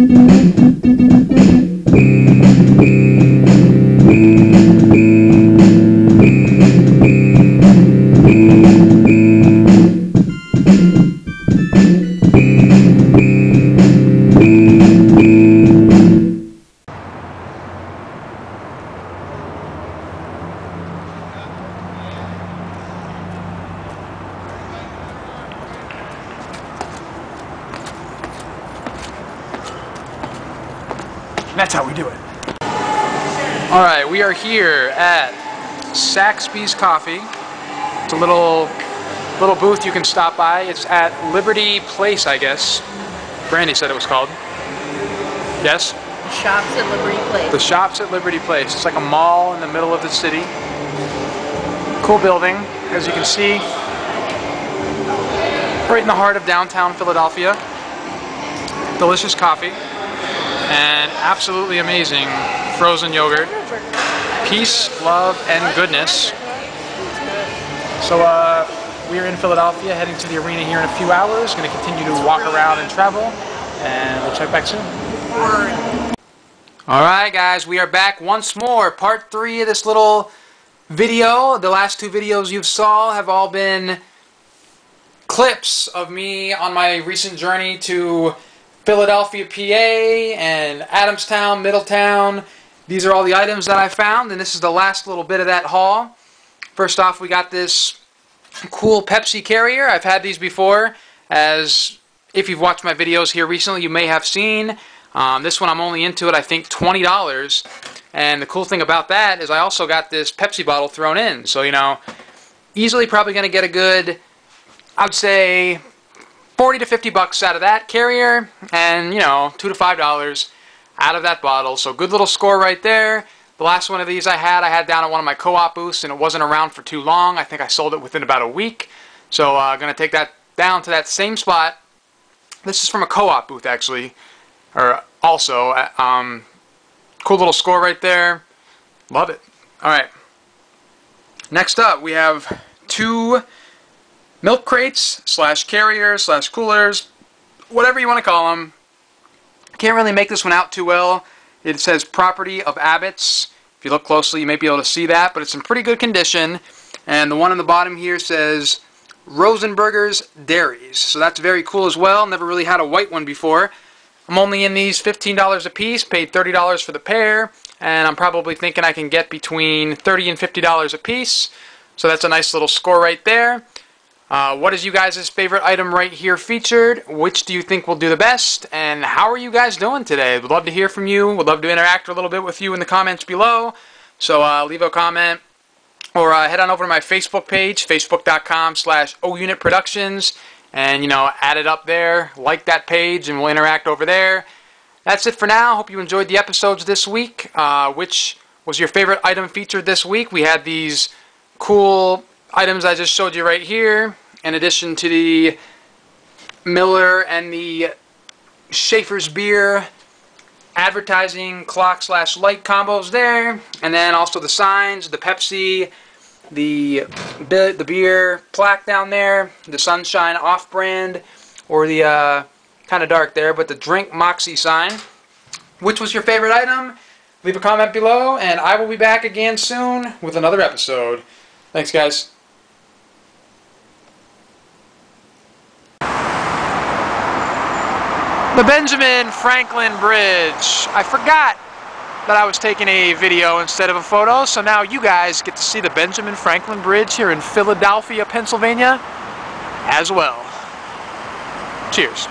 Mm-hmm. That's how we do it. All right, we are here at Saxby's Coffee. It's a little little booth you can stop by. It's at Liberty Place, I guess. Brandy said it was called. Yes? Shops at Liberty Place. The shops at Liberty Place. It's like a mall in the middle of the city. Cool building, as you can see. Right in the heart of downtown Philadelphia. Delicious coffee. And absolutely amazing frozen yogurt. Peace, love, and goodness. So, uh, we're in Philadelphia, heading to the arena here in a few hours. Going to continue to walk around and travel. And we'll check back soon. Alright guys, we are back once more. Part 3 of this little video. The last two videos you've saw have all been clips of me on my recent journey to Philadelphia, PA, and Adamstown, Middletown. These are all the items that I found, and this is the last little bit of that haul. First off, we got this cool Pepsi carrier. I've had these before, as if you've watched my videos here recently, you may have seen. Um, this one I'm only into it, I think, $20. And the cool thing about that is I also got this Pepsi bottle thrown in. So, you know, easily probably going to get a good, I would say, 40 to 50 bucks out of that carrier. And, you know, 2 to $5 out of that bottle. So good little score right there. The last one of these I had, I had down at one of my co-op booths, and it wasn't around for too long. I think I sold it within about a week. So I'm uh, going to take that down to that same spot. This is from a co-op booth, actually or also, uh, um, cool little score right there. Love it. All right. Next up, we have two milk crates slash carriers slash coolers, whatever you want to call them. Can't really make this one out too well. It says property of Abbott's. If you look closely, you may be able to see that, but it's in pretty good condition. And the one on the bottom here says Rosenberger's Dairies. So that's very cool as well. Never really had a white one before. I'm only in these $15 a piece, paid $30 for the pair, and I'm probably thinking I can get between 30 and $50 a piece. So that's a nice little score right there. Uh, what is you guys' favorite item right here featured? Which do you think will do the best? And how are you guys doing today? Would love to hear from you. Would love to interact a little bit with you in the comments below. So uh, leave a comment or uh, head on over to my Facebook page, facebook.com slash ounitproductions and you know add it up there like that page and we'll interact over there that's it for now hope you enjoyed the episodes this week uh, which was your favorite item featured this week we had these cool items I just showed you right here in addition to the Miller and the Schaefer's beer advertising clock slash light combos there and then also the signs the Pepsi the the beer plaque down there, the Sunshine off-brand, or the uh, kind of dark there, but the Drink Moxie sign. Which was your favorite item? Leave a comment below, and I will be back again soon with another episode. Thanks, guys. The Benjamin Franklin Bridge. I forgot that I was taking a video instead of a photo, so now you guys get to see the Benjamin Franklin Bridge here in Philadelphia, Pennsylvania as well. Cheers.